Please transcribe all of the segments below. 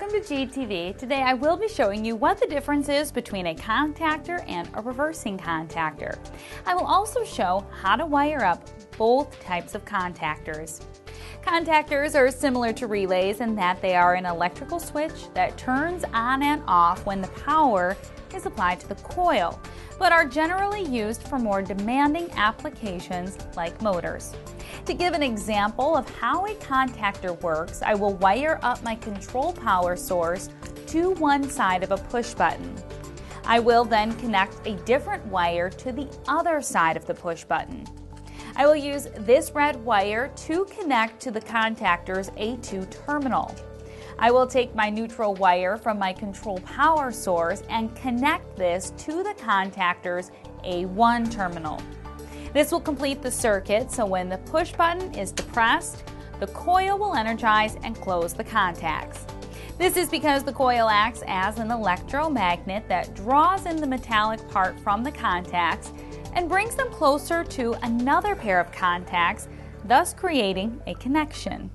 welcome to GTV. Today I will be showing you what the difference is between a contactor and a reversing contactor. I will also show how to wire up both types of contactors. Contactors are similar to relays in that they are an electrical switch that turns on and off when the power is applied to the coil, but are generally used for more demanding applications like motors. To give an example of how a contactor works, I will wire up my control power source to one side of a push button. I will then connect a different wire to the other side of the push button. I will use this red wire to connect to the contactor's A2 terminal. I will take my neutral wire from my control power source and connect this to the contactor's A1 terminal. This will complete the circuit so when the push button is depressed, the coil will energize and close the contacts. This is because the coil acts as an electromagnet that draws in the metallic part from the contacts and brings them closer to another pair of contacts, thus creating a connection.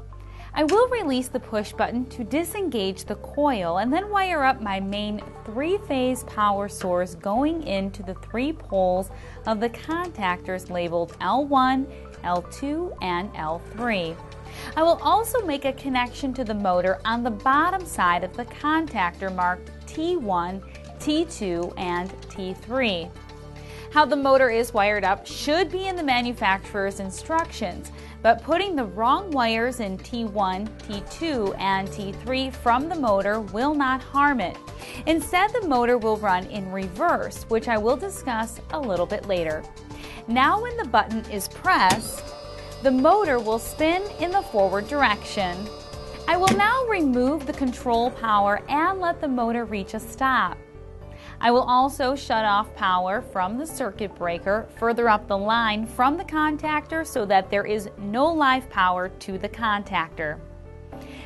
I will release the push button to disengage the coil and then wire up my main three-phase power source going into the three poles of the contactors labeled L1, L2, and L3. I will also make a connection to the motor on the bottom side of the contactor marked T1, T2, and T3. How the motor is wired up should be in the manufacturer's instructions, but putting the wrong wires in T1, T2, and T3 from the motor will not harm it. Instead, the motor will run in reverse, which I will discuss a little bit later. Now when the button is pressed, the motor will spin in the forward direction. I will now remove the control power and let the motor reach a stop. I will also shut off power from the circuit breaker further up the line from the contactor so that there is no live power to the contactor.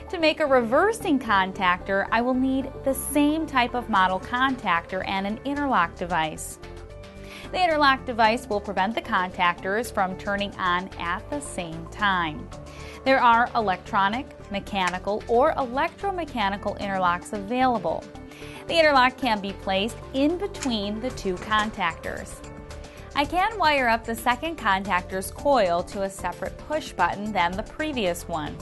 To make a reversing contactor, I will need the same type of model contactor and an interlock device. The interlock device will prevent the contactors from turning on at the same time. There are electronic, mechanical, or electromechanical interlocks available. The interlock can be placed in between the two contactors. I can wire up the second contactor's coil to a separate push button than the previous one.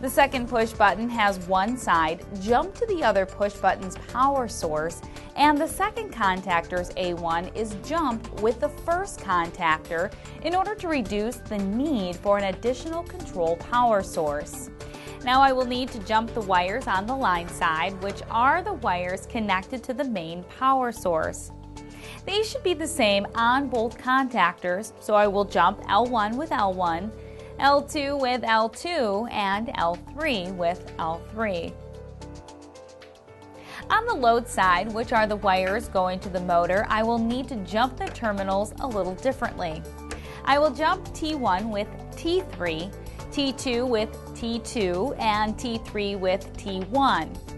The second push button has one side jump to the other push button's power source, and the second contactor's A1 is jumped with the first contactor in order to reduce the need for an additional control power source. Now I will need to jump the wires on the line side, which are the wires connected to the main power source. These should be the same on both contactors, so I will jump L1 with L1, L2 with L2, and L3 with L3. On the load side, which are the wires going to the motor, I will need to jump the terminals a little differently. I will jump T1 with T3, T2 with T2, and T3 with T1.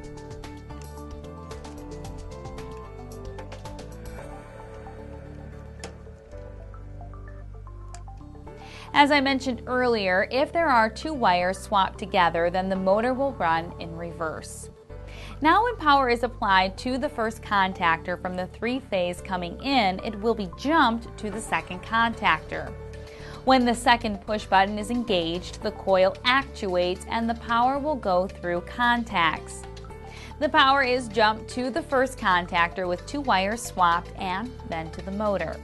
As I mentioned earlier, if there are two wires swapped together, then the motor will run in reverse. Now when power is applied to the first contactor from the three-phase coming in, it will be jumped to the second contactor. When the second push button is engaged, the coil actuates and the power will go through contacts. The power is jumped to the first contactor with two wires swapped and then to the motor.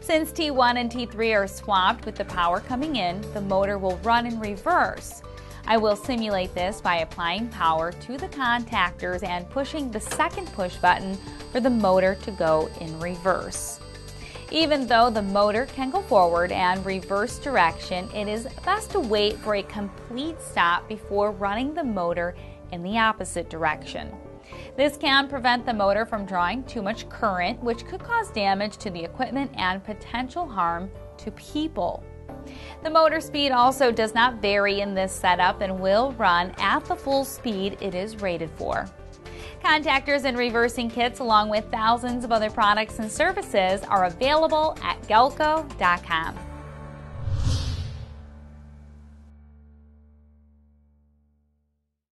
Since T1 and T3 are swapped with the power coming in, the motor will run in reverse. I will simulate this by applying power to the contactors and pushing the second push button for the motor to go in reverse. Even though the motor can go forward and reverse direction, it is best to wait for a complete stop before running the motor in the opposite direction. This can prevent the motor from drawing too much current, which could cause damage to the equipment and potential harm to people. The motor speed also does not vary in this setup and will run at the full speed it is rated for. Contactors and reversing kits, along with thousands of other products and services, are available at galco.com.